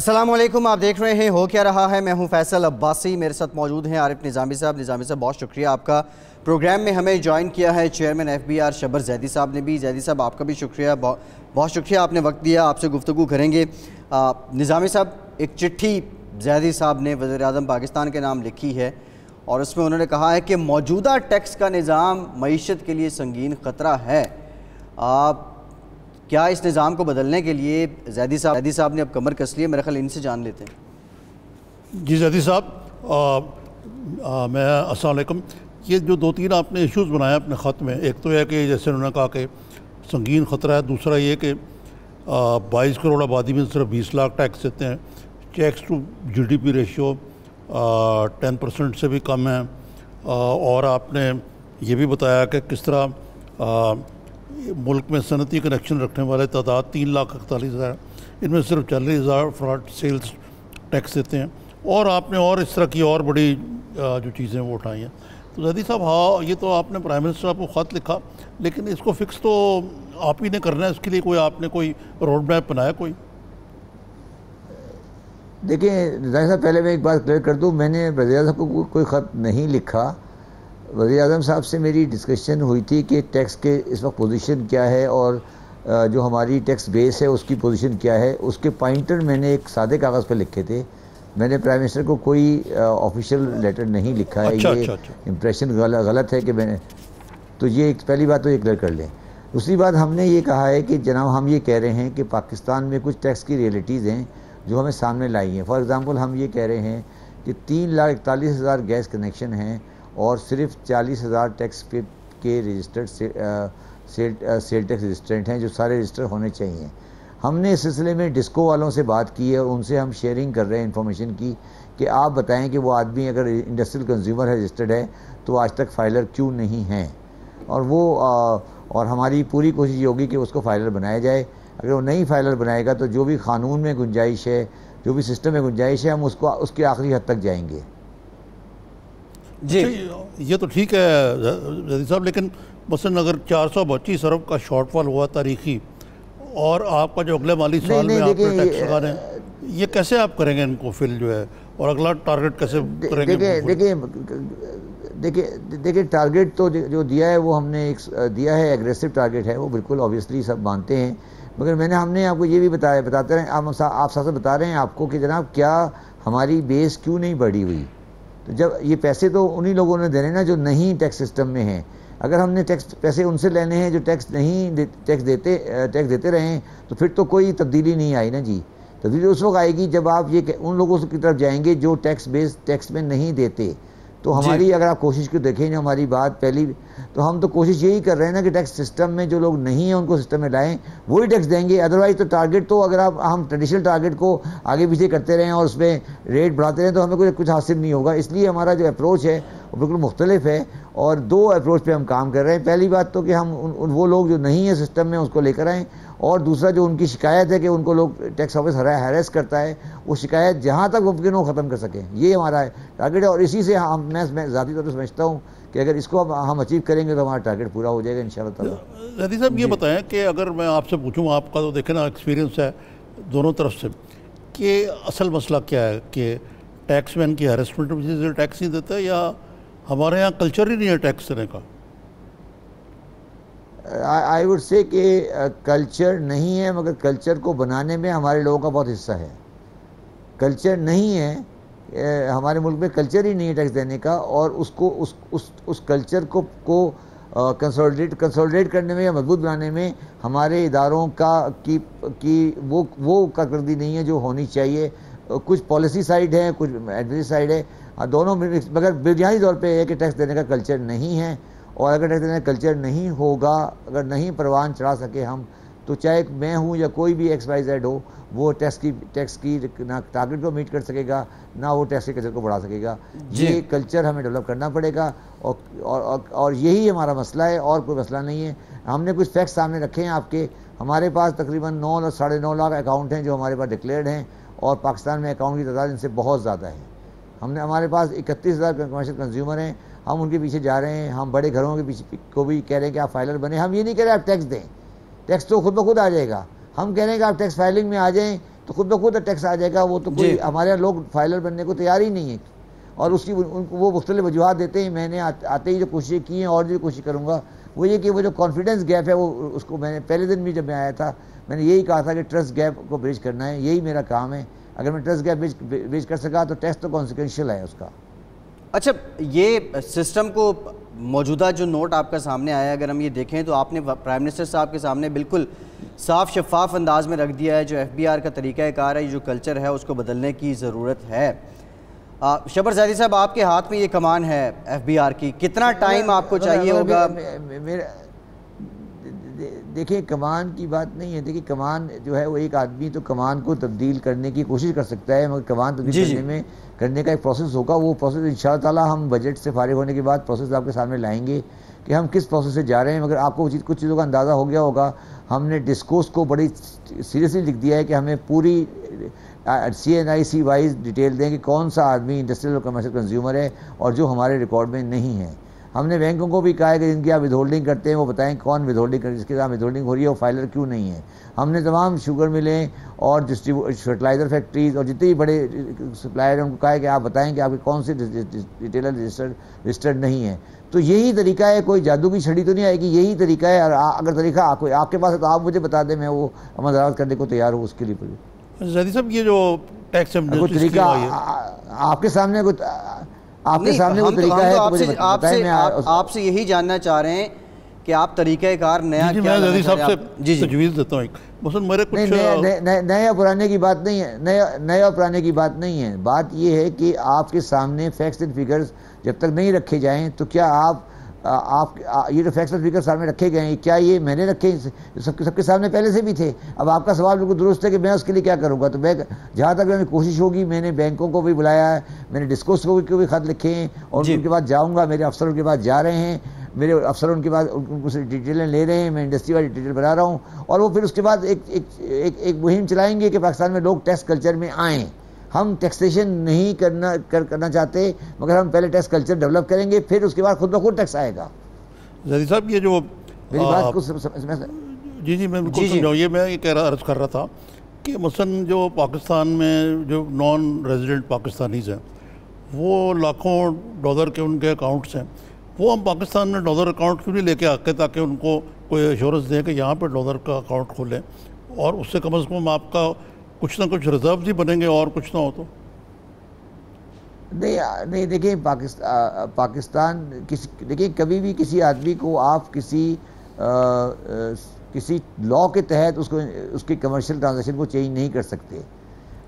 السلام علیکم، آپ دیکھ رہے ہیں، ہو کیا رہا ہے؟ میں ہوں فیصل عباسی، میرے ساتھ موجود ہیں عارف نظامی صاحب۔ نظامی صاحب، بہت شکریہ آپ کا۔ پروگرام میں ہمیں جوائن کیا ہے chairman F B R Shabbar Zaidi صاحب نے بھی۔ زیدی صاحب، آپ کا بھی شکریہ۔ بہت شکریہ آپ نے وقت دیا، آپ سے گفتگو کریں گے۔ نظامی صاحب، ایک چٹھی زیدی صاحب نے وزیر اعظم پاکستان کے نام لکھی ہے اور اس میں انہوں نے کہا ہے کہ موجودہ ٹیکس کا نظام معیشت کے لیے سنگین خطرہ ہے۔ آپ کیا اس نظام کو بدلنے کے لیے زیدی صاحب زیدی صاحب نے اب کمر کس لیے؟ میرے خیال ان سے جان لیتے ہیں۔ جی زیدی صاحب میں السلام علیکم۔ یہ جو دو تین آپ نے ایشوز بنایا اپنے خط میں، ایک تو یہ کہ جیسے انہوں نے کہا کہ سنگین خطرہ ہے، دوسرا یہ کہ بائیس کروڑ آبادی میں صرف بیس لاکھ ٹیکس دیتے ہیں۔ Tax to G D P ratio ten percent سے بھی کم ہے۔ اور آپ نے یہ بھی بتایا کہ کس طرح ملک میں صنعتی کنیکشن رکھنے والے تعداد تین لاکھ اکتالیس ہزار ان میں صرف چالیس ہزار فراڈ سیلز ٹیکس دیتے ہیں۔ اور آپ نے اور اس طرح کی اور بڑی جو چیزیں وہ اٹھائی ہیں۔ تو زیدی صاحب ہاں یہ تو آپ نے پرائم منسٹر آپ کو خط لکھا، لیکن اس کو فکس تو آپ ہی نے کرنا ہے۔ اس کے لیے کوئی، آپ نے کوئی روڈ میپ بنایا کوئی؟ دیکھیں، زیدی صاحب، پہلے میں ایک بات کلیئر کر دوں۔ میں نے وزیر صاحب کو کوئی خط نہیں لکھا۔ وزیر اعظم صاحب سے میری ڈسکشن ہوئی تھی کہ ٹیکس کے اس وقت پوزیشن کیا ہے اور جو ہماری ٹیکس بیس ہے اس کی پوزیشن کیا ہے۔ اس کے پوائنٹر میں نے ایک سادے کاغذ پہ لکھے تھے۔ میں نے پرائم منسٹر کو کوئی آفیشیل لیٹر نہیں لکھا ہے۔ اچھا، یہ اچھا، اچھا۔ امپریشن غلط ہے کہ میں نے تو یہ ایک پہلی بات تو یہ کلیئر کر لیں۔ دوسری بات ہم نے یہ کہا ہے کہ جناب ہم یہ کہہ رہے ہیں کہ پاکستان میں کچھ ٹیکس کی ریئلٹیز ہیں جو ہمیں سامنے لائی ہیں۔ فار ایگزامپل ہم یہ کہہ رہے ہیں کہ تین لاکھ اکتالیس ہزار گیس کنیکشن ہیں۔ اور صرف چالیس ہزار ٹیکس پے کے رجسٹرڈ سیل ٹیکس رجسٹرنٹ ہیں جو سارے رجسٹر ہونے چاہیے۔ ہم نے اس سلسلے میں ڈسکو والوں سے بات کی ہے اور ان سے ہم شیئرنگ کر رہے ہیں انفارمیشن کی کہ آپ بتائیں کہ وہ آدمی اگر انڈسٹریل کنزیومر ہے رجسٹرڈ ہے، تو آج تک فائلر کیوں نہیں ہیں؟ اور وہ اور ہماری پوری کوشش یہ ہوگی کہ اس کو فائلر بنایا جائے۔ اگر وہ نہیں فائلر بنائے گا تو جو بھی قانون میں گنجائش ہے، جو بھی سسٹم میں گنجائش ہے، ہم اس کو اس کے آخری حد تک جائیں گے۔ جی۔ اچھا، یہ تو ٹھیک ہے صاحب لیکن مثلا اگر چار سو بچیس ارب کا شارٹ فال ہوا تاریخی اور آپ کا جو اگلے مالی سال میں آپ نے ٹیکس لگا رہے ہیں یہ کیسے آپ کریں گے ان کو فل جو ہے؟ اور اگلا ٹارگٹ کیسے کریں گے دیکھیں دیکھیں دیکھیں ٹارگٹ تو جو دیا ہے وہ ہم نے ایک دیا ہے ایگریسو ٹارگٹ ہے وہ بالکل آبویسلی سب مانتے ہیں۔ مگر میں نے ہم نے آپ کو یہ بھی بتایا بتاتے رہے ہیں آپ ساتھ بتا رہے ہیں آپ کو کہ جناب کیا ہماری بیس کیوں نہیں بڑھی ہوئی؟ تو جب یہ پیسے تو انہی لوگوں نے دینے نا جو نہیں ٹیکس سسٹم میں ہیں۔ اگر ہم نے ٹیکس پیسے ان سے لینے ہیں جو ٹیکس نہیں ٹیکس دیتے ٹیکس دیتے رہے ہیں، تو پھر تو کوئی تبدیلی نہیں آئی نا جی۔ تبدیلی اس وقت آئے گی جب آپ یہ ان لوگوں کی طرف جائیں گے جو ٹیکس بیس ٹیکس میں نہیں دیتے۔ تو ہماری جی۔ اگر آپ کوشش کو دیکھیں جو ہماری بات پہلی تو ہم تو کوشش یہی کر رہے ہیں نا کہ ٹیکس سسٹم میں جو لوگ نہیں ہیں ان کو سسٹم میں لائیں وہی ٹیکس دیں گے۔ ادروائز تو ٹارگٹ تو اگر آپ ہم ٹریڈیشنل ٹارگٹ کو آگے پیچھے کرتے رہیں اور اس میں ریٹ بڑھاتے رہیں تو ہمیں کوئی کچھ حاصل نہیں ہوگا۔ اس لیے ہمارا جو اپروچ ہے وہ بالکل مختلف ہے اور دو اپروچ پہ ہم کام کر رہے ہیں۔ پہلی بات تو کہ ہم وہ لوگ جو نہیں ہیں سسٹم میں اس کو لے کر آئیں۔ اور دوسرا جو ان کی شکایت ہے کہ ان کو لوگ ٹیکس آفس ہیریس کرتا ہے وہ شکایت جہاں تک ممکن ہو ختم کر سکیں۔ یہ ہمارا ٹارگیٹ ہے اور اسی سے ہم میں ذاتی طور پر سمجھتا ہوں کہ اگر اس کو ہم اچیو کریں گے تو ہمارا ٹارگیٹ پورا ہو جائے گا ان شاء اللہ تعالیٰ۔ زیدی صاحب یہ جی۔ بتائیں کہ اگر میں آپ سے پوچھوں آپ کا تو دیکھیں نا ایکسپیرینس ہے دونوں طرف سے کہ اصل مسئلہ کیا ہے؟ کہ ٹیکس مین کی ہیرسمنٹ سے ٹیکس نہیں دیتا یا ہمارے یہاں کلچر ہی نہیں ہے ٹیکس دینے کا؟ آئی وڈ سے کہ uh, کلچر نہیں ہے مگر کلچر کو بنانے میں ہمارے لوگوں کا بہت حصہ ہے۔ کلچر نہیں ہے uh, ہمارے ملک میں کلچر ہی نہیں ہے ٹیکس دینے کا اور اس کو، اس اس اس کلچر کو کو uh, کنسولڈیٹ کنسولڈیٹ کرنے میں یا مضبوط بنانے میں ہمارے اداروں کا، کی کی وہ وہ کارکردگی نہیں ہے جو ہونی چاہیے۔ کچھ پالیسی سائڈ ہے کچھ ایڈمنسٹریشن سائڈ ہے دونوں مگر بنیادی طور پہ یہ کہ ٹیکس دینے کا کلچر نہیں ہے۔ اور اگر کا کلچر نہیں ہوگا اگر نہیں پروان چڑھا سکے ہم تو چاہے میں ہوں یا کوئی بھی ایکس وائی زیڈ ہو وہ ٹیکس کی ٹیکس کی نہ ٹارگٹ کو میٹ کر سکے گا نہ وہ ٹیکس کے کلچر کو بڑھا سکے گا۔ جی۔ یہ کلچر ہمیں ڈیولپ کرنا پڑے گا اور اور یہی ہمارا مسئلہ ہے اور کوئی مسئلہ نہیں ہے۔ ہم نے کچھ فیکٹس سامنے رکھے ہیں آپ کے۔ ہمارے پاس تقریباً نو ساڑھے نو لاکھ اکاؤنٹ ہیں جو ہمارے پاس ڈکلیئرڈ ہیں اور پاکستان میں اکاؤنٹ کی تعداد ان سے بہت زیادہ ہے۔ ہم نے ہمارے پاس اکتیس ہزار کمرشل کنزیومر ہیں۔ ہم ان کے پیچھے جا رہے ہیں ہم بڑے گھروں کے پیچھے کو بھی کہہ رہے ہیں کہ آپ فائلر بنے۔ ہم یہ نہیں کہہ رہے آپ ٹیکس دیں۔ ٹیکس تو خود بخود آ جائے گا۔ ہم کہہ رہے ہیں کہ آپ ٹیکس فائلنگ میں آ جائیں تو خود بخود ٹیکس آ جائے گا۔ وہ تو کوئی ہمارے یہاں لوگ فائلر بننے کو تیار ہی نہیں ہے اور اس کی وہ مختلف وجوہات دیتے ہیں۔ میں نے آتے ہی جو کوششیں کی ہیں اور جو کوشش کروں گا۔ وہ یہ کہ وہ جو کانفیڈنس گیپ ہے وہ اس کو میں نے پہلے دن بھی جب میں آیا تھا میں نے یہی کہا تھا کہ ٹرسٹ گیپ کو بریج کرنا ہے۔ یہی میرا کام ہے۔ اگر میں ٹرسٹ گیپ بریج کر سکا تو ٹیسٹ تو کانسیکوینشل ہے اس کا۔ اچھا یہ سسٹم کو موجودہ جو نوٹ آپ کا سامنے آیا اگر ہم یہ دیکھیں تو آپ نے پرائم منسٹر صاحب کے سامنے بالکل صاف شفاف انداز میں رکھ دیا ہے جو ایف بی آر کا طریقہ کار ہے جو کلچر ہے اس کو بدلنے کی ضرورت ہے۔ شبر زیدی صاحب آپ کے ہاتھ میں یہ کمان ہے ایف بی آر کی کتنا ٹائم آپ کو چاہیے ہوگا؟ دیکھیں کمان کی بات نہیں ہے۔ دیکھیں کمان جو ہے وہ ایک آدمی تو کمان کو تبدیل کرنے کی کوشش کر سکتا ہے مگر کمان تبدیل جی، جی۔ کرنے میں کرنے کا ایک پروسیس ہوگا۔ وہ پروسیس ان شاء اللہ تعالیٰ ہم بجٹ سے فارغ ہونے کے بعد پروسیس آپ کے سامنے لائیں گے کہ ہم کس پروسیس سے جا رہے ہیں۔ مگر آپ کو کچھ چیزوں کا اندازہ ہو گیا ہوگا۔ ہم نے ڈسکوس کو بڑی سیریسلی لکھ دیا ہے کہ ہمیں پوری C N I C wise detail دیں کہ کون سا آدمی انڈسٹریل اور کمرشل کنزیومر ہے اور جو ہمارے ریکارڈ میں نہیں ہے۔ ہم نے بینکوں کو بھی کہا ہے کہ جن کی آپ ود ہولڈنگ کرتے ہیں وہ بتائیں کون ود ہولڈنگ کر جس کے ساتھ ود ہولڈنگ ہو رہی ہے وہ فائلر کیوں نہیں ہے؟ ہم نے تمام شوگر ملیں اور فرٹیلائزر فیکٹریز اور جتنے بھی بڑے سپلائر ہیں ان کو کہا ہے کہ آپ بتائیں کہ آپ کے کون سے ریٹیلر رجسٹرڈ نہیں ہے تو یہی طریقہ ہے کوئی جادو کی چھڑی تو نہیں آئے گی؟ یہی طریقہ ہے۔ اور اگر طریقہ آپ کے پاس ہے تو آپ مجھے بتا دیں میں وہ عمل کرنے کو تیار ہوں اس کے لیے زیدی صاحب یہ جو ٹیکس طریقہ آپ کے سامنے کوئی آپ کے سامنے وہ طریقہ ہے آپ سے یہی جاننا چاہ رہے ہیں کہ آپ طریقہ کار نیا جی، کیا میں صاحب سے جی، جی۔ تجویز دیتا ہوں ایک۔ مثلا میرے کچھ نئے اور پرانے کی بات نہیں ہے۔ نئے اور پرانے کی بات نہیں ہے۔ بات یہ ہے کہ آپ کے سامنے فیکٹس اینڈ فگرز جب تک نہیں رکھے جائیں تو کیا آپ آپ یہ جو فیکٹس اینڈ فگرز سامنے رکھے گئے ہیں کیا یہ میں نے رکھے سب کے سامنے پہلے سے بھی تھے۔ اب آپ کا سوال بالکل درست ہے کہ میں اس کے لیے کیا کروں گا؟ تو میں جہاں تک میں کوشش ہوگی میں نے بینکوں کو بھی بلایا ہے میں نے ڈسکوس کو بھی خط لکھے ہیں اور جی۔ ان کے بعد جاؤں گا میرے افسر ان کے بعد جا رہے ہیں۔ میرے افسر ان کے بعد ان سے ڈیٹیلیں لے رہے ہیں میں انڈسٹری والی ڈیٹیل بنا رہا ہوں۔ اور وہ پھر اس کے بعد ایک ایک ایک مہم چلائیں گے کہ پاکستان میں لوگ ٹیکس کلچر میں آئیں۔ ہم ٹیکسیشن نہیں کرنا کرنا چاہتے مگر ہم پہلے ٹیکس کلچر ڈیولپ کریں گے پھر اس کے بعد خود بخود ٹیکس آئے گا۔ زیدی صاحب یہ جو میری بات کچھ جی جی میں بالکل سمجھاؤں یہ میں یہ کہہ رہا عرض کر رہا تھا کہ مثلا جو پاکستان میں جو نان ریزیڈنٹ پاکستانیز ہیں وہ لاکھوں ڈالر کے ان کے اکاؤنٹس ہیں۔ وہ ہم پاکستان میں ڈالر اکاؤنٹ کیوں نہیں لے کے آتے تاکہ ان کو کوئی ایشورنس دیں کہ یہاں پہ ڈالر کا اکاؤنٹ کھولیں؟ اور اس سے کم از کم آپ کا کچھ نہ کچھ ریزروز ہی بنیں گے اور کچھ نہ ہو تو۔ نہیں نہیں، دیکھیں پاکستان کسی، دیکھیں، کبھی بھی کسی آدمی کو آپ کسی کسی لا کے تحت اس کو، اس کی کمرشل ٹرانزیکشن کو چینج نہیں کر سکتے۔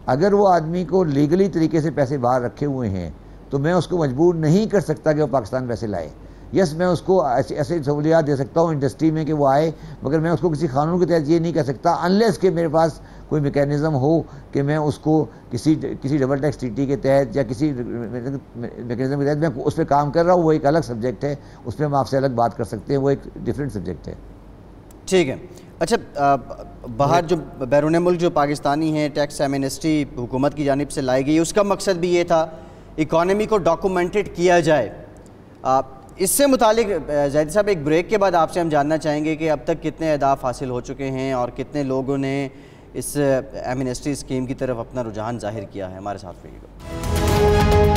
اگر وہ آدمی کو لیگلی طریقے سے پیسے باہر رکھے ہوئے ہیں، تو میں اس کو مجبور نہیں کر سکتا کہ وہ پاکستان پیسے لائے۔ یس میں اس کو ایسے ایسے سہولیات دے سکتا ہوں انڈسٹری میں کہ وہ آئے، مگر میں اس کو کسی قانون کے تحت یہ نہیں کہہ سکتا انلیس کہ میرے پاس کوئی میکینزم ہو کہ میں اس کو کسی کسی ڈبل ٹیکس ٹی کے تحت یا کسی میکینزم کے تحت میں اس پہ کام کر رہا ہوں، وہ ایک الگ سبجیکٹ ہے، اس پہ ہم آپ سے الگ بات کر سکتے ہیں، وہ ایک ڈفرینٹ سبجیکٹ ہے۔ ٹھیک ہے۔ اچھا باہر جو بیرون ملک جو پاکستانی ہیں ٹیکس ایمنسٹی حکومت کی جانب سے لائی گئی، اس کا مقصد بھی یہ تھا اکانومی کو ڈاکومنٹڈ کیا جائے۔ اس سے متعلق زید صاحب، ایک بریک کے بعد آپ سے ہم جاننا چاہیں گے کہ اب تک کتنے اہداف حاصل ہو چکے ہیں اور کتنے لوگوں نے اس ایمنسٹری اسکیم کی طرف اپنا رجحان ظاہر کیا ہے ہمارے ساتھ رہیے گا۔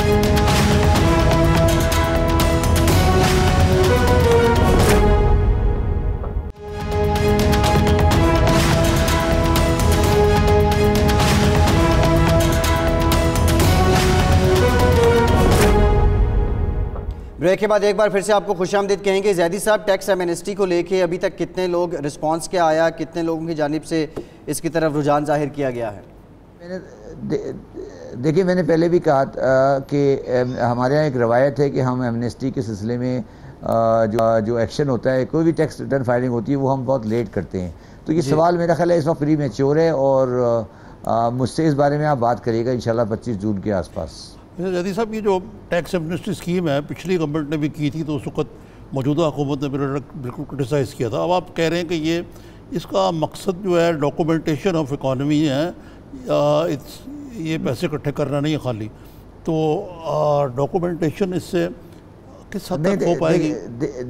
بریک کے بعد ایک بار پھر سے آپ کو خوش آمدید کہیں گے زیدی صاحب ٹیکس ایمنسٹی کو لے کے ابھی تک کتنے لوگ رسپانس کیا آیا کتنے لوگوں کی جانب سے اس کی طرف رجحان ظاہر کیا گیا ہے؟ دیکھیں میں نے پہلے بھی کہا کہ ہمارے یہاں ایک روایت ہے کہ ہم ایمنسٹی کے سلسلے میں جو ایکشن ہوتا ہے کوئی بھی ٹیکس ریٹرن فائلنگ ہوتی ہے وہ ہم بہت لیٹ کرتے ہیں۔ تو یہ جی۔ سوال میرا خیال ہے اس وقت فری میچور ہے اور مجھ سے اس بارے میں آپ بات کریے گا انشاءاللہ پچیس جون کے آس پاس۔ جدید صاحب یہ جو ٹیکس ایمنسٹی اسکیم ہے پچھلی گورنمنٹ نے بھی کی تھی تو اس وقت موجودہ حکومت نے بالکل کرٹیسائز کیا تھا۔ اب آپ کہہ رہے ہیں کہ یہ اس کا مقصد جو ہے ڈاکومنٹیشن آف اکانومی ہے۔ یہ پیسے اکٹھے کرنا نہیں ہے خالی۔ تو ڈاکومنٹیشن اس سے کس حد تک ہو پائے گی؟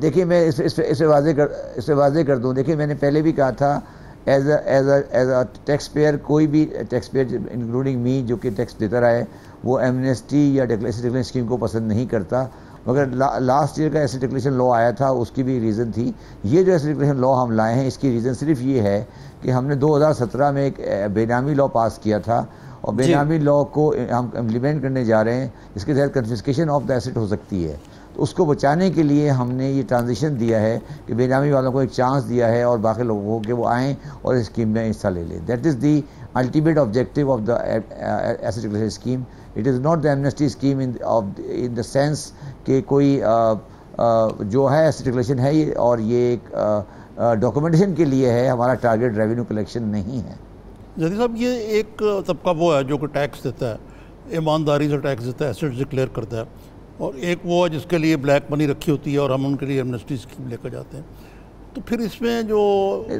دیکھیے میں اسے واضح کر اسے واضح کر دوں۔ دیکھیے میں نے پہلے بھی کہا تھا as as as a tax payer کوئی بھی ٹیکس پیئر انکلوڈنگ می جو کہ ٹیکس دیتا رہا ہے وہ ایمنیسٹی یا ڈیکلیشن اسکیم کو پسند نہیں کرتا مگر لاسٹ ایئر کا ایسی ڈکلیشن لا آیا تھا اس کی بھی ریزن تھی۔ یہ جو ایسی ڈکلیشن لا ہم لائے ہیں اس کی ریزن صرف یہ ہے کہ ہم نے دو ہزار سترہ میں ایک بے نامی لا پاس کیا تھا۔ اور بے جی۔ نامی لا کو ہم امپلیمنٹ کرنے جا رہے ہیں اس کے تحت کنفسکیشن آف دا ایسٹ ہو سکتی ہے۔ تو اس کو بچانے کے لیے ہم نے یہ ٹرانزیشن دیا ہے کہ بے نامی والوں کو ایک چانس دیا ہے اور باقی لوگوں کو کہ وہ آئیں اور اس اسکیم میں حصہ لے لیں۔ That is the ultimate objective of the asset declaration scheme it is not the amnesty scheme in the sense کہ کوئی جو ہے ایسٹ ڈکلیشن ہے اور یہ ایک ڈاکومنٹیشن کے لیے ہے ہمارا ٹارگیٹ ریونیو کلیکشن نہیں ہے۔ جدید صاحب یہ ایک طبقہ وہ ہے جو کہ ٹیکس دیتا ہے ایمانداری سے ٹیکس دیتا ہے ایسٹ ڈکلیئر کرتا ہے۔ اور ایک وہ ہے جس کے لیے بلیک منی رکھی ہوتی ہے اور ہم ان کے لیے ایمنسٹی اسکیم لے کر جاتے ہیں۔ تو پھر اس میں جو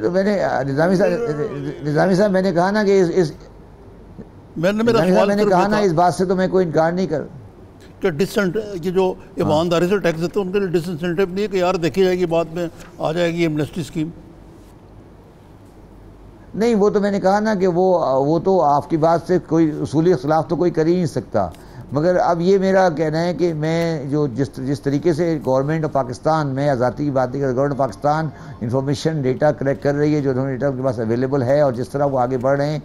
تو میں نے نظامی صاحب نظامی صاحب میں نے کہا نا کہ اس میں نے میرا سوال میں نے کہا نا اس بات سے تو میں کوئی انکار نہیں کر کہ ڈسنٹ یہ جو ایمانداری سے ٹیکس دیتے ہیں ان کے لیے ڈس انسینٹیو نہیں ہے کہ یار دیکھی جائے گی بعد میں آ جائے گی ایمنسٹی اسکیم نہیں وہ تو میں نے کہا نا کہ وہ وہ تو آپ کی بات سے کوئی اصولی اختلاف تو کوئی کر ہی نہیں سکتا مگر اب یہ میرا کہنا ہے کہ میں جو جس جس طریقے سے گورنمنٹ آف پاکستان میں آزادی کی بات نہیں government of Pakistan information data collect کر رہی ہے جو ڈیٹا ان کے پاس اویلیبل ہے اور جس طرح وہ آگے بڑھ رہے ہیں۔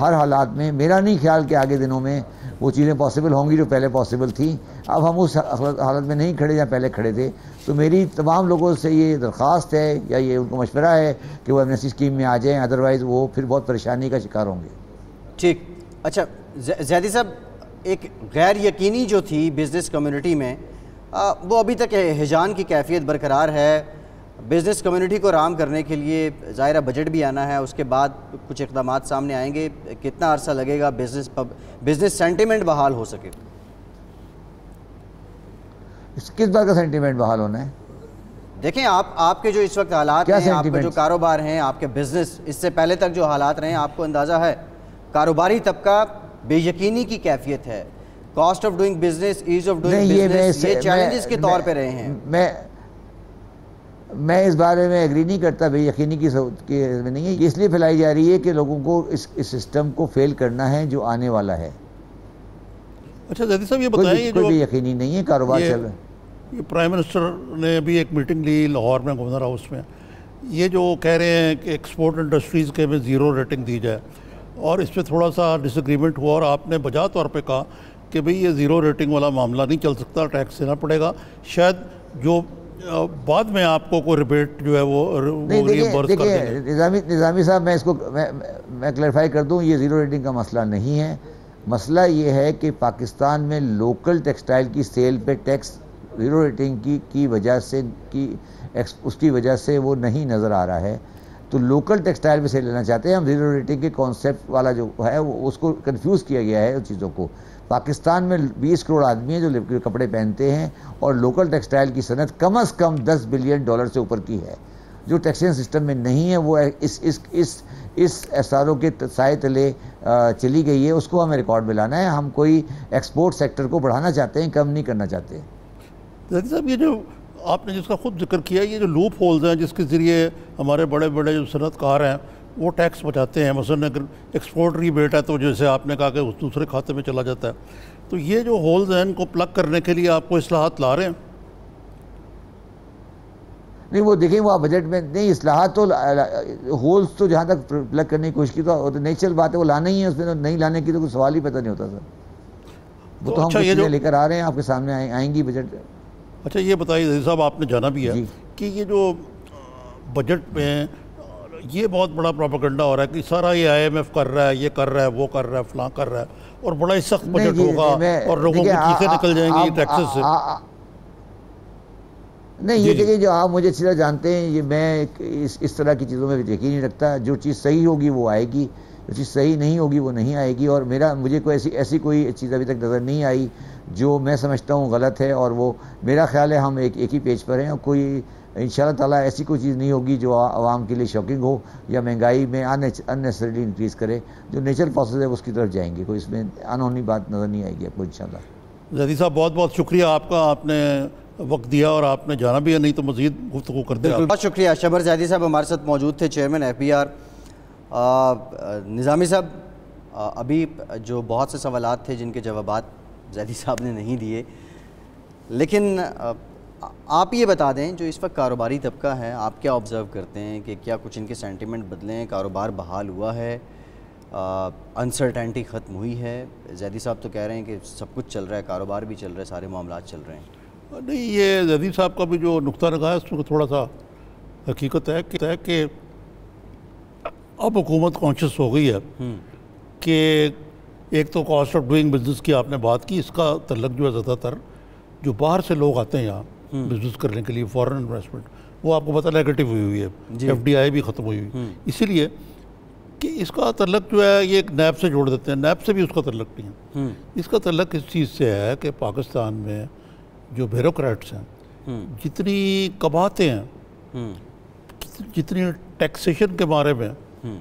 ہر حالات میں میرا نہیں خیال کہ آگے دنوں میں وہ چیزیں پاسبل ہوں گی جو پہلے پاسبل تھیں۔ اب ہم اس حالت میں نہیں کھڑے جہاں پہلے کھڑے تھے۔ تو میری تمام لوگوں سے یہ درخواست ہے یا یہ ان کو مشورہ ہے کہ وہ ایمنیسٹی اسکیم میں آ جائیں ادروائز وہ پھر بہت پریشانی کا شکار ہوں گے۔ ٹھیک۔ اچھا زیادی صاحب ایک غیر یقینی جو تھی بزنس کمیونٹی میں وہ ابھی تک ہجان کی کیفیت برقرار ہے۔ بزنس کمیونٹی کو رام کرنے کے لیے ظاہرہ بجٹ بھی آنا ہے اس کے بعد کچھ اقدامات سامنے آئیں گے۔ کتنا عرصہ لگے گا بزنس بزنس سینٹیمنٹ بحال ہو سکے؟ کس بات کا سینٹیمنٹ بحال ہونا ہے؟ دیکھیں آپ آپ کے جو اس وقت حالات ہیں آپ کے جو کاروبار ہیں آپ کے بزنس اس سے پہلے تک جو حالات رہے ہیں آپ کو اندازہ ہے کاروباری طبقہ بے یقینی کی کیفیت ہے۔ Cost of doing business ease of doing business یہ چیلنجز کے طور پہ رہے ہیں۔ میں میں اس بارے میں اگری نہیں کرتا بے یقینی کی نہیں ہے۔ اس لیے پھیلائی جا رہی ہے کہ لوگوں کو اس سسٹم کو فیل کرنا ہے جو آنے والا ہے۔ اچھا زیدی صاحب یہ بتائیں کوئی بے یقینی نہیں ہے کاروبار چل رہا ہے۔ یہ پرائم منسٹر نے ابھی ایک میٹنگ لی لاہور میں گورنر ہاؤس میں۔ یہ جو کہہ رہے ہیں کہ ایکسپورٹ انڈسٹریز کے میں زیرو ریٹنگ دی جائے۔ اور اس پہ تھوڑا سا ڈس اگریمنٹ ہوا اور آپ نے بجا طور پہ کہا کہ بھئی یہ زیرو ریٹنگ والا معاملہ نہیں چل سکتا ٹیکس دینا پڑے گا۔ شاید جو بعد میں آپ کو کوئی ریبیٹ جو ہے وہ نظامی صاحب میں اس کو میں کلیریفائی کر دوں یہ زیرو ریٹنگ کا مسئلہ نہیں ہے۔ مسئلہ یہ ہے کہ پاکستان میں لوکل ٹیکسٹائل کی سیل پہ ٹیکس زیرو ریٹنگ کی کی وجہ سے کی اس کی وجہ سے وہ نہیں نظر آ رہا ہے۔ تو لوکل ٹیکسٹائل میں سے لینا چاہتے ہیں۔ ہم زیرو ریٹنگ کے کانسیپٹ والا جو ہے وہ اس کو کنفیوز کیا گیا ہے ان چیزوں کو۔ پاکستان میں بیس کروڑ آدمی ہیں جو کپڑے پہنتے ہیں اور لوکل ٹیکسٹائل کی صنعت کم از کم دس بلین ڈالر سے اوپر کی ہے۔ جو ٹیکسین سسٹم میں نہیں ہے، وہ اس اس اس اس ایساروں کے سائے تلے چلی گئی ہے۔ اس کو ہمیں ریکارڈ میں لانا ہے۔ ہم کوئی ایکسپورٹ سیکٹر کو بڑھانا چاہتے ہیں، کم نہیں کرنا چاہتے۔ صاحب، یہ جو آپ نے جس کا خود ذکر کیا، یہ جو لوپ ہولز ہیں جس کے ذریعے ہمارے بڑے بڑے جو صنعت کار ہیں وہ ٹیکس بچاتے ہیں۔ مثلا اگر ایکسپورٹ ریبیٹ ہے تو جیسے آپ نے کہا کہ اس دوسرے کھاتے میں چلا جاتا ہے۔ تو یہ جو ہولز ہیں ان کو پلگ کرنے کے لیے آپ کو اصلاحات لا رہے ہیں؟ نہیں وہ دیکھیں وہ بجٹ میں نہیں اصلاحات تو ہولز تو جہاں تک پلگ کرنے کی کوشش کی تو نیچرل بات ہے وہ لانا ہی ہے اس میں نہیں لانے کی تو کوئی سوال ہی پتہ نہیں ہوتا سر۔ وہ تو ہم اچھا لے کر آ رہے ہیں آپ کے سامنے آئیں گی بجٹ۔ اچھا یہ بتائیے صاحب آپ نے جانا بھی ہے جی۔ کہ یہ جو بجٹ میں یہ بہت بڑا پروپیگنڈا ہو رہا ہے کہ سارا یہ آئی ایم ایف کر رہا ہے یہ کر رہا ہے وہ کر رہا ہے فلاں کر رہا ہے اور بڑا ہی سخت بجٹ ہوگا اور لوگوں کی چیزیں نکل جائیں گی ٹیکسز سے۔ نہیں یہ دیکھیں جو آپ مجھے اچھی طرح جانتے ہیں یہ میں اس طرح کی چیزوں میں یقین نہیں رکھتا جو چیز صحیح ہوگی وہ آئے گی جو چیز صحیح نہیں ہوگی وہ نہیں آئے گی اور میرا مجھے کوئی ایسی ایسی کوئی چیز ابھی تک نظر نہیں آئی جو میں سمجھتا ہوں غلط ہے اور وہ میرا خیال ہے ہم ایک ایک ہی پیج پر ہیں اور کوئی ان شاء اللہ تعالیٰ ایسی کوئی چیز نہیں ہوگی جو عوام کے لیے شاکنگ ہو یا مہنگائی میں اننیسریلی انکریز کرے جو نیچر پروسیس ہے اس کی طرف جائیں گے۔ کوئی اس میں انہونی بات نظر نہیں آئے گی آپ کو ان شاء اللہ زیدی صاحب بہت بہت شکریہ۔ آپ کا آپ نے وقت دیا اور آپ نے جانا بھی ہے نہیں تو مزید گفتگو کر دیا بہت شکریہ۔ شبر زیدی صاحب ہمارے ساتھ موجود تھے chairman F B R. Nizami صاحب ابھی جو بہت سے سوالات تھے جن کے جوابات زیدی صاحب نے نہیں دیے لیکن آپ یہ بتا دیں جو اس وقت کاروباری طبقہ ہے آپ کیا آبزرو کرتے ہیں کہ کیا کچھ ان کے سینٹیمنٹ بدلے ہیں؟ کاروبار بحال ہوا ہے انسرٹینٹی ختم ہوئی ہے۔ زیدی صاحب تو کہہ رہے ہیں کہ سب کچھ چل رہا ہے کاروبار بھی چل رہا ہے سارے معاملات چل رہے ہیں۔ نہیں یہ زیدی صاحب کا بھی جو نقطہ لگا ہے اس میں تھوڑا سا حقیقت ہے کہ اب حکومت کانشیس ہو گئی ہے کہ ایک تو کاسٹ آف ڈوئنگ بزنس کی آپ نے بات کی اس کا تعلق جو ہے زیادہ تر جو باہر سے لوگ آتے ہیں یہاں بزنس کرنے کے لیے فورن انویسٹمنٹ وہ آپ کو پتہ نیگیٹو ہوئی ہوئی ہے۔ ایف ڈی آئی بھی ختم ہوئی ہوئی۔ اسی لیے کہ اس کا تعلق جو ہے یہ ایک نیب سے جوڑ دیتے ہیں۔ نیب سے بھی اس کا تعلق نہیں ہے۔ اس کا تعلق اس چیز سے ہے کہ پاکستان میں جو بیوروکریٹس ہیں جتنی کماتے ہیں جتنی ٹیکسیشن کے بارے میں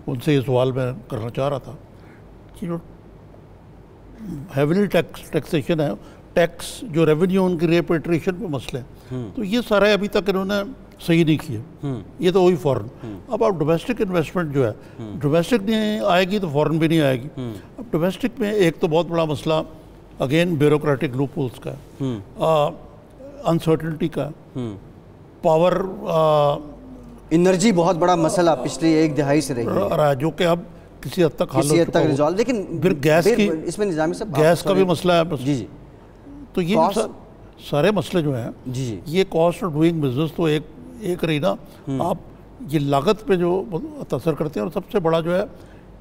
ان سے یہ سوال میں کرنا چاہ رہا تھا کہ جو ہیولی ٹیکسیشن ہے ٹیکس جو ریونیو ان کی ریپیٹریشن پہ مسئلے ہیں تو یہ سارے ابھی تک انہوں نے صحیح نہیں کیے یہ تو وہی فورن اب آپ ڈومیسٹک انویسٹمنٹ جو ہے ڈومیسٹک نہیں آئے گی تو فورن بھی نہیں آئے گی۔ اب ڈومیسٹک میں ایک تو بہت بڑا مسئلہ اگین بیوروکریٹک لوپولس کا۔ ہے انسرٹنٹی کا۔ پاور انرجی بہت بڑا مسئلہ پچھلی ایک دہائی سے رہی ہے جو کہ اب کسی حد تک حل ہو چکا لیکن پھر گیس کی اس میں نظامی صاحب گیس کا بھی مسئلہ ہے۔ جی جی۔ تو یہ سارے مسئلے جو ہیں جی جی۔ یہ کاسٹ آف ڈوئنگ بزنس تو ایک ایک رہی نا۔ آپ یہ لاگت پہ جو تاثر کرتے ہیں اور سب سے بڑا جو ہے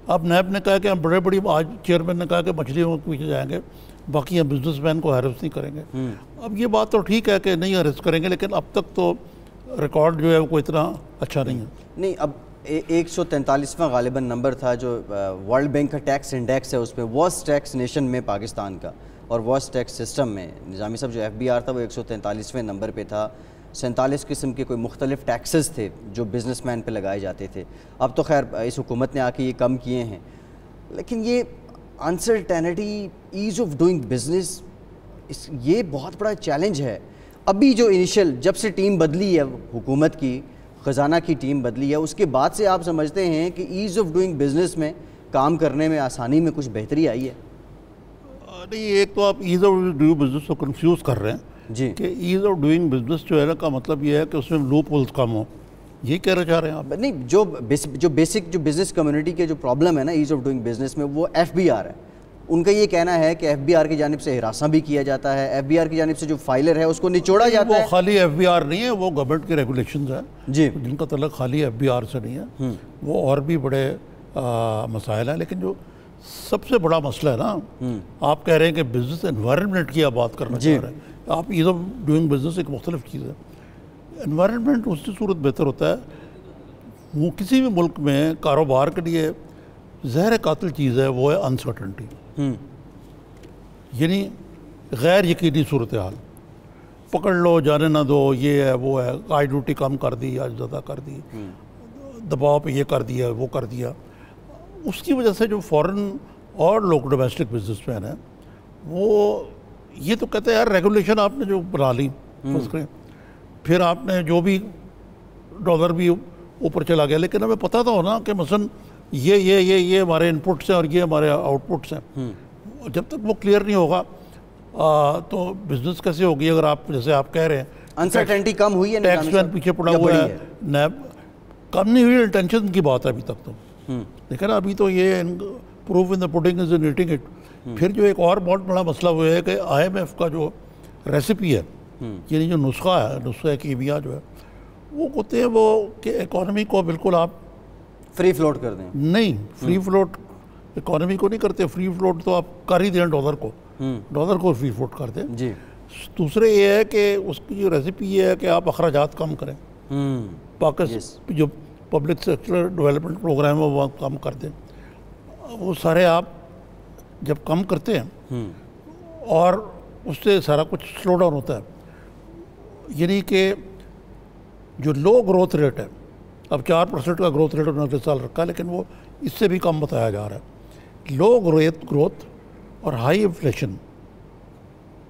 آپ نیب نے کہا کہ ہم بڑے بڑی آج چیئرمین نے کہا کہ مچھلیوں کے پیچھے جائیں گے باقی ہم بزنس مین کو ہیرس نہیں کریں گے۔ اب یہ بات تو ٹھیک ہے کہ نہیں ہیرس کریں گے لیکن اب تک تو ریکارڈ جو ہے وہ اتنا اچھا نہیں ہے۔ نہیں اب ایک سو تینتالیسواں غالباً نمبر تھا جو ورلڈ بینک کا ٹیکس انڈیکس ہے اس میں ورسٹ ٹیکس نیشن میں پاکستان کا۔ اور ورسٹ ٹیکس سسٹم میں، نظامی صاحب جو ایف بی آر تھا وہ ایک سو تینتالیسویں نمبر پہ تھا۔ سینتالیس قسم کے کوئی مختلف ٹیکسز تھے جو بزنس مین پہ لگائے جاتے تھے۔ اب تو خیر، اس حکومت نے آ کے یہ کم کیے ہیں۔ لیکن یہ uncertainty ease of doing business اس، یہ بہت بڑا چیلنج ہے۔ ابھی جو انیشل جب سے ٹیم بدلی ہے حکومت کی، خزانہ کی ٹیم بدلی ہے، اس کے بعد سے آپ سمجھتے ہیں کہ ایز آف ڈوئنگ بزنس میں کام کرنے میں آسانی میں کچھ بہتری آئی ہے۔ نہیں ایک تو آپ ایز آف ڈوئنگ بزنس کو کنفیوز کر رہے ہیں جی۔ کہ ایز آف ڈوئنگ بزنس جو ہے نا کا مطلب یہ ہے کہ اس میں لوپ ہولز کم ہو یہ کہنا چاہ رہے ہیں آپ۔ نہیں جو جو بیسک جو بزنس کمیونٹی کے جو پرابلم ہے نا ایز آف ڈوئنگ بزنس میں وہ ایف بی آر ہے۔ ان کا یہ کہنا ہے کہ ایف بی آر کی جانب سے ہراساں بھی کیا جاتا ہے۔ ایف بی آر کی جانب سے جو فائلر ہے اس کو نچوڑا جاتا ہے۔ وہ خالی ایف بی آر نہیں ہے وہ گورنمنٹ کے ریگولیشنز ہیں۔ جی۔ جن کا تعلق خالی ایف بی آر سے نہیں ہے۔ وہ اور بھی بڑے مسائل ہیں لیکن جو سب سے بڑا مسئلہ ہے نا آپ کہہ رہے ہیں کہ بزنس انوائرمنٹ کی آپ بات کرنا جی۔ چاہ رہے ہیں۔ آپ ایز آف ڈوئنگ بزنس ایک مختلف چیز ہے۔ انوائرمنٹ اس کی صورت بہتر ہوتا ہے۔ وہ کسی بھی ملک میں کاروبار کے لیے زہر قاتل چیز ہے وہ ہے انسرٹنٹی یعنی غیر یقینی صورتحال۔ پکڑ لو جانے نہ دو یہ ہے وہ ہے۔ آج ڈیوٹی کم کر دی آج زیادہ کر دی۔ دباؤ پہ یہ کر دیا وہ کر دیا۔ اس کی وجہ سے جو فورن اور لوگ ڈومیسٹک بزنس مین ہیں وہ یہ تو کہتے ہیں یار ریگولیشن آپ نے جو بنا لی کریں پھر آپ نے جو بھی ڈالر بھی اوپر چلا گیا لیکن ہمیں پتہ تو ہونا کہ مثلا یہ یہ یہ یہ ہمارے انپٹس ہیں اور یہ ہمارے آؤٹ پٹس ہیں جب تک وہ کلیئر نہیں ہوگا تو بزنس کیسے ہوگی؟ اگر آپ جیسے آپ کہہ رہے ہیں انسرٹنٹی کم ہوئی ہے ٹیکس مین پیچھے پڑا ہوا ہے نیب کم نہیں ہوئی انٹینشن کی بات ہے ابھی تک تو۔ لیکن ابھی تو یہ proof in the pudding is in eating it پھر جو ایک اور بہت بڑا مسئلہ وہ ہے کہ آئی ایم ایف کا جو ریسیپی ہے یعنی جو نسخہ ہے نسخہ کیمیا جو ہے وہ کہتے ہیں وہ کہ اکانومی کو بالکل آپ فری فلوٹ کر دیں۔ نہیں فری فلوٹ اکانومی کو نہیں کرتے فری فلوٹ تو آپ کر ہی دیں ڈالر کو۔ ڈالر کو فری فلوٹ کر دیں۔ جی۔ دوسرے یہ ہے کہ اس کی جو ریسیپی یہ ہے کہ آپ اخراجات کم کریں۔ پاکستان جو پبلک سیکٹر ڈیولپمنٹ پروگرام ہے وہ کم کر دیں وہ سارے آپ جب کم کرتے ہیں اور اس سے سارا کچھ سلو ڈاؤن ہوتا ہے۔ یعنی کہ جو لو گروتھ ریٹ ہے اب چار پرسنٹ کا گروتھ ریٹ انہوں نے سال رکھا لیکن وہ اس سے بھی کم بتایا جا رہا ہے۔ لو گروتھ گروتھ اور ہائی انفلیشن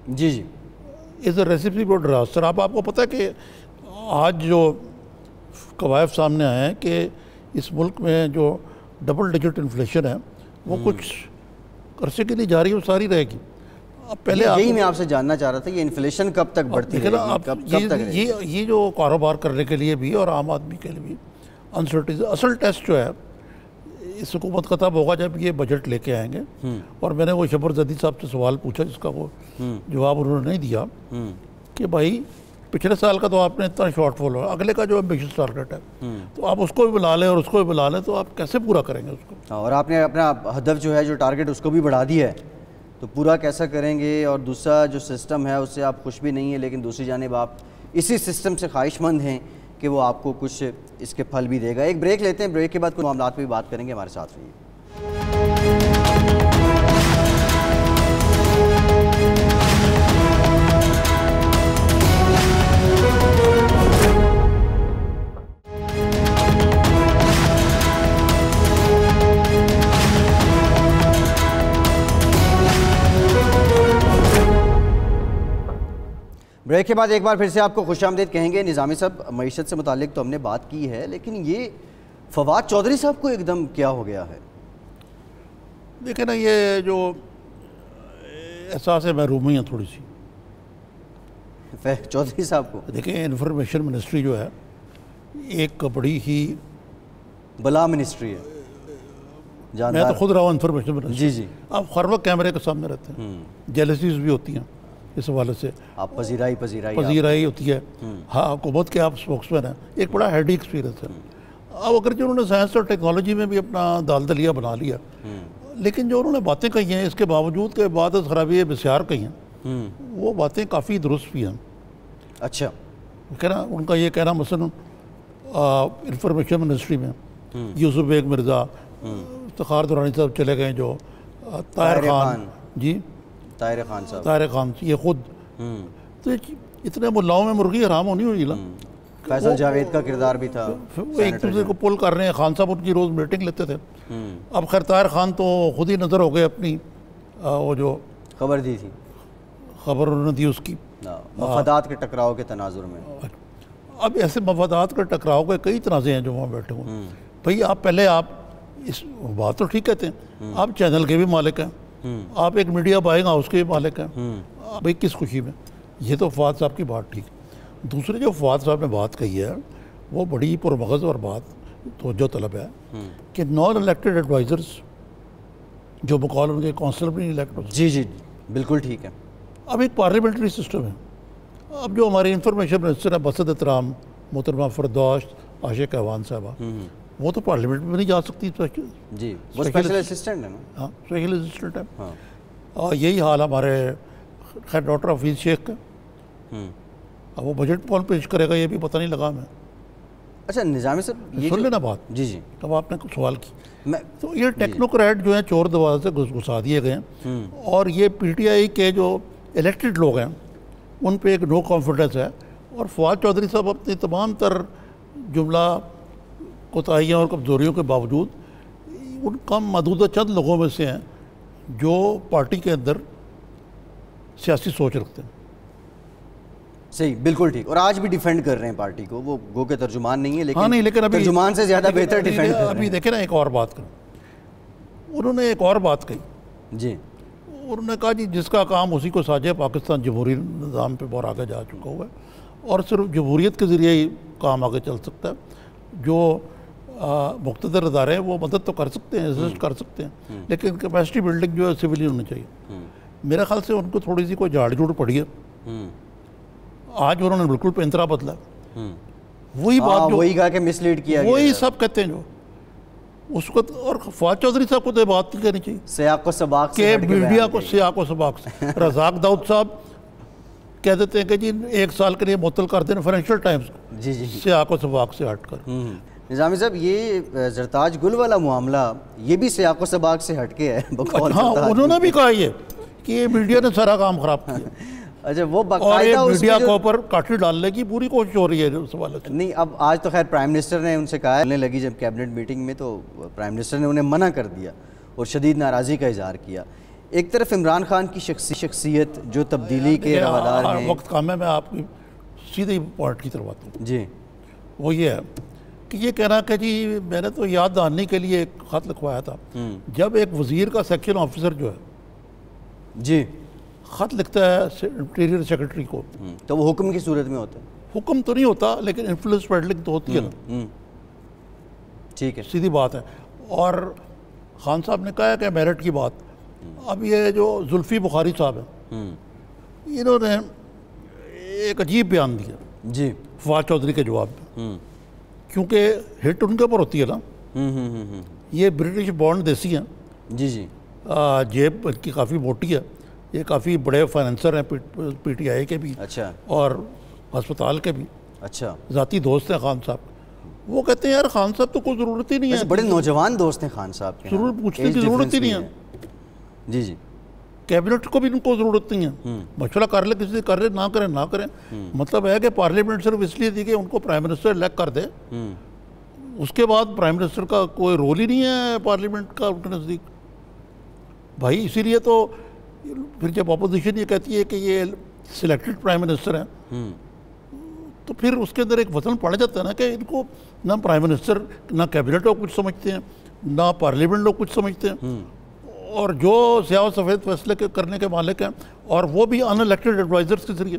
جی جی۔ Is a recipe board sir آپ آپ کو پتہ ہے کہ آج جو قوائف سامنے آئے ہیں کہ اس ملک میں جو ڈبل ڈیجٹ انفلیشن ہے وہ کچھ عرصے کے لیے جاری ہے وہ ساری رہے گی۔ اب پہلے یہی میں آپ سے جاننا چاہ رہا تھا یہ انفلیشن کب تک بڑھتی ہے یہ یہ جو کاروبار کرنے کے لیے بھی اور عام آدمی کے لیے بھی انسرٹیز اصل ٹیسٹ جو ہے اس حکومت کا تب ہوگا جب یہ بجٹ لے کے آئیں گے۔ اور میں نے وہ شبر زدی صاحب سے سوال پوچھا جس کا وہ جواب انہوں نے نہیں دیا کہ بھائی پچھلے سال کا تو آپ نے اتنا شارٹ فال ہوا۔ اگلے کا جو امبیشس ٹارگیٹ ہے تو آپ اس کو بھی بلا لیں اور اس کو بھی بلا لیں تو آپ کیسے پورا کریں گے اس کو؟ ہاں، اور آپ نے اپنا ہدف جو ہے جو ٹارگیٹ اس کو بھی بڑھا دیا ہے تو پورا کیسا کریں گے؟ اور دوسرا جو سسٹم ہے اس سے آپ خوش بھی نہیں ہیں لیکن دوسری جانب آپ اسی سسٹم سے خواہش مند ہیں کہ وہ آپ کو کچھ اس کے پھل بھی دے گا۔ ایک بریک لیتے ہیں بریک کے بعد کچھ معاملات پہ بھی بات کریں گے ہمارے ساتھ رہیے۔ بریک کے بعد ایک بار پھر سے آپ کو خوش آمدید کہیں گے نظامی صاحب معیشت سے متعلق تو ہم نے بات کی ہے لیکن یہ فواد چودھری صاحب کو ایک دم کیا ہو گیا ہے؟ دیکھیں نا یہ جو احساس محرومی ہے تھوڑی سی۔ چودھری صاحب کو۔ دیکھیں انفارمیشن منسٹری جو ہے ایک بڑی ہی بلا منسٹری ہے۔ میں تو خود رہا ہوں انفارمیشن منسٹری۔ جی جی۔ آپ ہر وقت کیمرے کے سامنے رہتے ہیں۔ جیلسیز بھی ہوتی ہیں۔ اس حوالے سے۔ آپ پذیرائی پذیرائی پذیرائی ہوتی ہے۔ ہاں حکومت کے آپ سپوکس مین ہیں۔ ایک بڑا ہیڈی ایکسپیرینس ہے۔ اب اگر جو انہوں نے سائنس اور ٹیکنالوجی میں بھی اپنا دال دلیا بنا لیا۔ لیکن جو انہوں نے باتیں کہی ہیں اس کے باوجود کے بعد خرابی بسیار کہی ہیں وہ باتیں کافی درست بھی ہیں۔ اچھا۔ کہنا ان کا یہ کہنا مثلا انفارمیشن منسٹری میں یوسف بیگ مرزا افتخار دورانی صاحب چلے گئے جو طاہر خان۔ جی۔ طاہر خان صاحب۔ طاہر خان یہ خود۔ تو اتنے ملاؤں میں مرغی حرام ہونی ہوئی نا فیصل جاوید کا کردار بھی تھا ایک دوسرے کو پول کر رہے ہیں خان صاحب ان کی روز میٹنگ لیتے تھے۔ اب خیر طاہر خان تو خود ہی نظر ہو گئے اپنی وہ جو خبر دی تھی۔ خبر انہوں نے دی اس کی۔ مفادات کے ٹکراؤ کے تناظر میں۔ اب ایسے مفادات کے ٹکراؤ کے کئی تنازع ہیں جو وہاں بیٹھے ہوئے۔ بھائی آپ پہلے آپ اس بات تو ٹھیک کہتے ہیں۔ آپ چینل کے بھی مالک ہیں۔ آپ ایک میڈیا پائے گا اس کے مالک ہیں۔ بھائی کس خوشی میں؟ یہ تو فواد صاحب کی بات ٹھیک۔ دوسرے جو فواد صاحب نے بات کہی ہے وہ بڑی پرمغز اور بات توجہ طلب ہے کہ نان الیکٹڈ ایڈوائزرز جو مقال ان کے کونسل بھی نہیں الیکٹ جی جی بالکل ٹھیک ہے۔ اب ایک پارلیمنٹری سسٹم ہے۔ اب جو ہماری انفارمیشن منسٹر ہے بسد احترام محترمہ فردوش عاشق احوان صاحبہ۔ وہ تو پارلیمنٹ میں نہیں جا سکتی جی وہ اسپیشل اسسٹنٹ ہے نا؟ ہاں اسپیشل اسسٹنٹ ہے اور یہی حال ہمارے خیر ڈاکٹر حفیظ شیخ۔ کا اب وہ بجٹ کون پیش کرے گا یہ بھی پتہ نہیں لگا میں اچھا نظامی صاحب سن لینا بات۔ جی جی۔ اب آپ نے سوال کی تو یہ ٹیکنوکریٹ جو ہیں چور دروازے سے گھسا دیے گئے ہیں۔ اور یہ پی ٹی آئی کے جو الیکٹڈ لوگ ہیں ان پہ ایک نو کانفیڈنس ہے۔ اور فواد چودھری صاحب اپنی تمام تر جملہ کوتاہیاں اور کمزوریوں کے باوجود ان کم محدودہ چند لوگوں میں سے ہیں جو پارٹی کے اندر سیاسی سوچ رکھتے ہیں۔ صحیح بالکل ٹھیک۔ اور آج بھی ڈیفینڈ کر رہے ہیں پارٹی کو۔ وہ گو کے ترجمان نہیں ہے لیکن ہاں نہیں لیکن ابھی ترجمان سے زیادہ بہتر ڈیفینڈ کر ابھی دیکھیں نا ایک اور بات کریں انہوں نے ایک اور بات کہی۔ جی۔ انہوں نے کہا جی جس کا کام اسی کو ساجے پاکستان جمہوری نظام پہ بہت آگے جا چکا ہوا ہے۔ اور صرف جمہوریت کے ذریعے ہی کام آگے چل سکتا ہے۔ جو مقتدر ادارے ہیں وہ مدد تو کر سکتے ہیں ایگزسٹ کر سکتے ہیں لیکن کیپیسٹی بلڈنگ جو ہے سولی ہونی چاہیے۔ میرے خیال سے ان کو تھوڑی سی کوئی جھاڑ جھوڑ پڑی ہے۔ آج انہوں نے بالکل پینترا بدلا۔ وہی ہاں، بات جو وہی کہا کہ مس لیڈ کیا وہی سب کہتے ہیں جو۔ اس کو اور فواد چودھری صاحب کو تو بات نہیں کرنی چاہیے۔ سیاق و سباق کہ میڈیا کو سیاق و سباق سے۔ رزاق داؤد صاحب کہہ دیتے ہیں کہ جی ایک سال کے لیے معطل کر دیں فائنینشیل ٹائمز کو۔ جی جی۔ سیاق و سباق سے ہٹ کر۔ نظامی صاحب یہ زرتاج گل والا معاملہ یہ بھی سیاق و سباق سے ہٹ کے ہے ہاں انہوں نے بھی کہا یہ کہ یہ میڈیا نے سارا کام خراب کیا۔ اچھا وہ اور یہ میڈیا کو اوپر کاٹھی ڈالنے کی پوری کوشش ہو رہی ہے اس حوالے سے۔ نہیں اب آج تو خیر پرائم منسٹر نے ان سے کہا ہے لگی جب کیبنٹ میٹنگ میں تو پرائم منسٹر نے انہیں منع کر دیا اور شدید ناراضی کا اظہار کیا۔ ایک طرف عمران خان کی شخصی شخصیت جو تبدیلی کے روادار ہیں۔ وقت کام ہے میں آپ کی سیدھے پوائنٹ کی طرف آتا ہوں۔ جی۔ وہ یہ ہے کہ یہ کہنا کہ جی میں نے تو یاد دہانی کے لیے ایک خط لکھوایا تھا۔ جب ایک وزیر کا سیکشن آفیسر جو ہے جی۔ خط لکھتا ہے انٹیریئر سیکرٹری کو۔ تو وہ حکم کی صورت میں ہوتا ہے۔ حکم تو نہیں ہوتا لیکن انفلوئنس پیڈلنگ تو ہوتی ہے نا۔ ٹھیک ہے۔ سیدھی بات ہے۔ اور خان صاحب نے کہا ہے کہ میرٹ کی بات۔ اب یہ جو زلفی بخاری صاحب ہیں انہوں نے ایک عجیب بیان دیا۔ جی۔ فواد چودھری کے جواب میں۔ کیونکہ ہٹ ان کے اوپر ہوتی ہے نا۔ یہ برٹش بانڈ دیسی ہیں۔ جی جی۔ جیب ان کی کافی موٹی ہے۔ یہ کافی بڑے فائنینسر ہیں پی ٹی آئی کے بھی اچھا۔ اور ہسپتال کے بھی۔ اچھا۔ ذاتی دوست ہیں خان صاحب۔ وہ کہتے ہیں یار خان صاحب تو کوئی ضرورت ہی نہیں ہے۔ بڑے نوجوان دوست ہیں خان صاحب کے ہاں۔ ضرور پوچھنے کی ضرورت ہی نہیں ہے۔ جی جی۔ کیبنٹ کو بھی ان کو ضرورت نہیں ہے۔ مشورہ کر لے کسی سے کر لے نہ کرے نہ کریں مطلب ہے کہ پارلیمنٹ صرف اس لیے تھی کہ ان کو پرائم منسٹر الیکٹ کر دے۔ اس کے بعد پرائم منسٹر کا کوئی رول ہی نہیں ہے پارلیمنٹ کا ان کے نزدیک۔ بھائی اسی لیے تو پھر جب اپوزیشن یہ کہتی ہے کہ یہ سلیکٹڈ پرائم منسٹر ہیں تو پھر اس کے اندر ایک وزن پڑ جاتا ہے نا کہ ان کو نہ پرائم منسٹر نہ کیبنٹ لوگ کچھ سمجھتے ہیں نہ پارلیمنٹ لوگ کچھ سمجھتے ہیں۔ اور جو سیاہ و سفید فیصلے کے کرنے کے مالک ہیں اور وہ بھی ان الیکٹڈ ایڈوائزرس کے ذریعے۔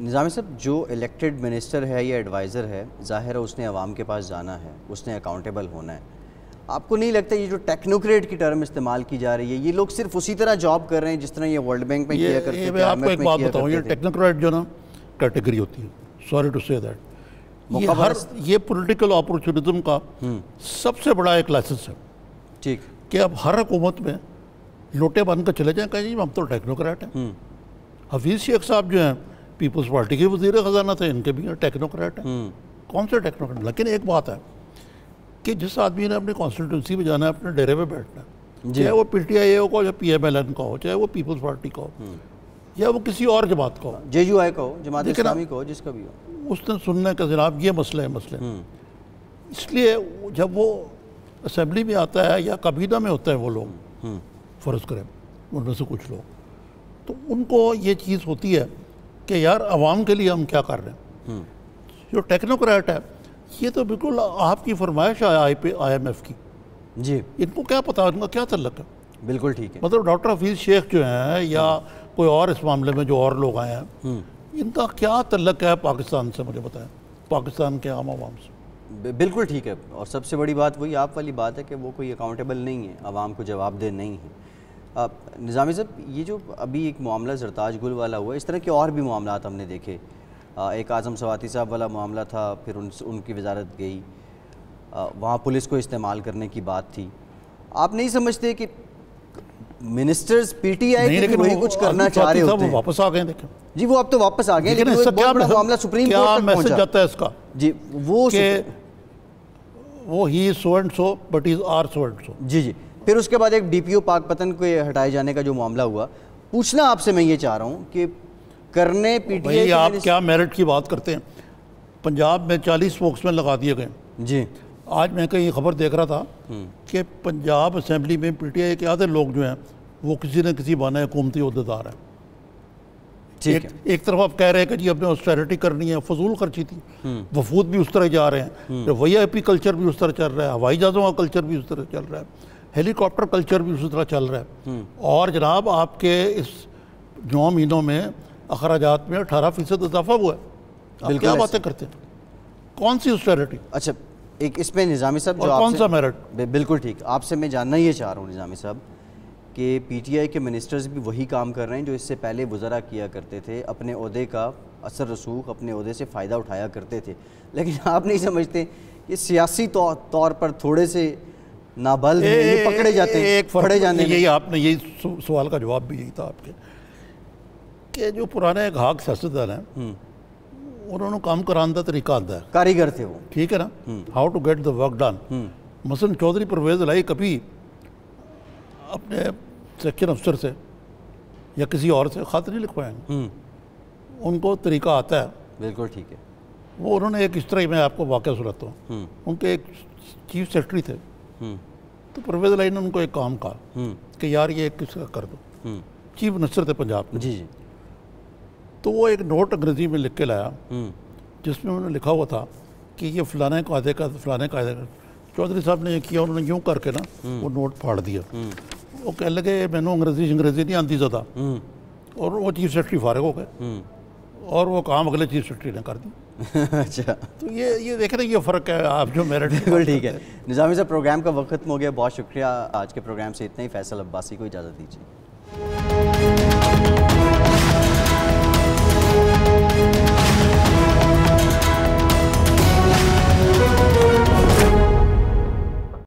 نظامی صاحب جو الیکٹڈ منسٹر ہے یا ایڈوائزر ہے ظاہر ہے اس نے عوام کے پاس جانا ہے اس نے اکاؤنٹیبل ہونا ہے۔ آپ کو نہیں لگتا یہ جو ٹیکنوکریٹ کی ٹرم استعمال کی جا رہی ہے یہ لوگ صرف اسی طرح جاب کر رہے ہیں جس طرح یہ ورلڈ بینک میں کیا کرتے میں آپ کو ایک بات بتاؤں یہ؟ ٹیکنوکریٹ جو نا کیٹیگری ہوتی ہے۔ سوری ٹو سے دیٹ یہ ہر۔ یہ پولیٹیکل اپورچونزم کا سب سے بڑا ایک لائسنس ہے۔ ٹھیک۔ کہ اب ہر حکومت میں لوٹے بن کر چلے جائیں کہیں جی ہم تو ٹیکنوکریٹ ہیں۔ حفیظ شیخ صاحب جو ہیں پیپلز پارٹی کے وزیر خزانہ تھے ان کے بھی ٹیکنوکریٹ ہیں۔ کون سے ٹیکنوکریٹ؟ لیکن ایک بات ہے کہ جس آدمی نے اپنی کانسٹیٹنسی میں جانا ہے اپنے ڈیرے پہ بیٹھنا ہے جی۔ چاہے وہ پی ٹی آئی اے کو یا پی ایم ایل این کا ہو چاہے وہ پیپلز پارٹی کا ہو یا وہ کسی اور جماعت کا ہو جے یو آئی کا ہو جماعت اسلامی کو ہو جس کا بھی ہو۔ اس نے سننے کا جناب یہ مسئلہ ہے مسئلہ اس لیے جب وہ اسمبلی میں آتا ہے یا کابینہ میں ہوتا ہے وہ لوگ فرض کریں ان میں سے کچھ لوگ۔ تو ان کو یہ چیز ہوتی ہے کہ یار عوام کے لیے ہم کیا کر رہے ہیں؟ جو ٹیکنوکریٹ ہے یہ تو بالکل آپ کی فرمائش ہے آئی پی آئی ایم ایف کی۔ جی۔ ان کو کیا پتا ان کا کیا تعلق ہے؟ بالکل ٹھیک ہے۔ مطلب ڈاکٹر حفیظ شیخ جو ہیں یا کوئی اور اس معاملے میں جو اور لوگ آئے ہیں ان کا کیا تعلق ہے پاکستان سے مجھے بتائیں؟ پاکستان کے عام عوام سے۔ بالکل ٹھیک ہے اور سب سے بڑی بات وہی آپ والی بات ہے کہ وہ کوئی اکاؤنٹیبل نہیں ہے عوام کو جواب دہ نہیں ہے۔ نظامی صاحب یہ جو ابھی ایک معاملہ زرتاج گل والا ہوا اس طرح کے اور بھی معاملات ہم نے دیکھے۔ ایک اعظم سواتی صاحب والا معاملہ تھا پھر ان ان کی وزارت گئی۔ وہاں پولیس کو استعمال کرنے کی بات تھی۔ آپ نہیں سمجھتے کہ منسٹرز پی ٹی آئی کے وہی وہ کچھ کرنا چاہ رہے ہوتے وہ ہیں واپس آ گئے دیکھیں۔ جی وہ اب تو واپس آ گئے لیکن وہ ایک کیا بہت بڑا معاملہ سپریم کیا کورٹ تک میسج پہنچا۔ جاتا ہے اس کا؟ جی وہ کہ وہ ہی so and so but is are so and so جی جی۔ پھر اس کے بعد ایک ڈی پی او پاک پتن کو ہٹائے جانے کا جو معاملہ ہوا پوچھنا آپ سے میں یہ چاہ رہا ہوں کہ کرنے پی ٹی بھائی آپ کیا میرٹ کی بات کرتے ہیں؟ پنجاب میں چالیس اسپوکس مین لگا دیے گئے۔ جی۔ آج میں کہیں خبر دیکھ رہا تھا کہ پنجاب اسمبلی میں پی ٹی آئی کے آدھے لوگ جو ہیں وہ کسی نہ کسی بانے حکومتی عہدیدار ہیں۔ ٹھیک ایک ہے۔ ایک طرف آپ کہہ رہے ہیں کہ جی اب نے آسٹیرٹی کرنی ہے فضول خرچی تھی۔ وفود بھی اس طرح جا رہے ہیں۔ وی آئی پی کلچر بھی اس طرح چل رہا ہے۔ ہوائی جہازوں کا کلچر بھی اس طرح چل رہا ہے۔ ہیلی کاپٹر کلچر بھی اس طرح چل رہا ہے۔ اور جناب آپ کے اس نو مہینوں میں اخراجات میں اٹھارہ فیصد اضافہ ہوا ہے۔ آپ کیا۔ باتیں کرتے ہیں؟ کون سی آسٹیرٹی اچھا ایک اس میں نظامی صاحب جو کون سا میرٹ بالکل ٹھیک۔ آپ سے میں جاننا یہ چاہ رہا ہوں نظامی صاحب کہ پی ٹی آئی کے منسٹرز بھی وہی کام کر رہے ہیں جو اس سے پہلے وزراء کیا کرتے تھے اپنے عہدے کا اثر رسوخ اپنے عہدے سے فائدہ اٹھایا کرتے تھے۔ لیکن آپ نہیں سمجھتے کہ سیاسی طور پر تھوڑے سے نابل ہیں یہ پکڑے جاتے ہیں ایک پکڑے جانے یہی آپ نے یہی سو- سوال کا جواب بھی یہی تھا آپ کے۔ کہ جو پرانے گھاگ سیاستدان ہیں انہوں نے کام کرانے کا طریقہ آتا ہے۔ کاریگر تھے وہ۔ ٹھیک ہے نا؟ How to get the work done مثلاً چودھری پرویز لائی کبھی اپنے سیکشن افسر سے یا کسی اور سے خط نہیں لکھوائیں گے ان کو طریقہ آتا ہے۔ بالکل ٹھیک ہے۔ وہ انہوں نے ایک اس طرح ہی میں آپ کو واقعہ سناتا ہوں۔ ان کے ایک چیف سیکرٹری تھے۔ تو پرویز لائی نے ان کو ایک کام کہا کہ یار یہ کس کا کر دو۔ چیف منسٹر تھے پنجاب میں جی جی۔ تو وہ ایک نوٹ انگریزی میں لکھ کے لایا۔ جس میں انہوں نے لکھا ہوا تھا کہ یہ فلانے قاعدے کا فلانے قاعدے کا۔ چودھری صاحب نے یہ کیا انہوں نے یوں کر کے نا وہ نوٹ پھاڑ دیا۔ وہ کہنے لگے میں نے انگریزی انگریزی نہیں آتی زیادہ اور وہ چیف سیکرٹری فارغ ہو گئے اور وہ کام اگلے چیف سیکرٹری نے کر دی اچھا تو یہ یہ دیکھ رہے ہیں یہ فرق ہے آپ جو میرٹ بالکل ٹھیک ہے نظامی صاحب پروگرام کا وقت ہو گیا بہت شکریہ آج کے پروگرام سے اتنا ہی فیصل عباسی کو اجازت دیجیے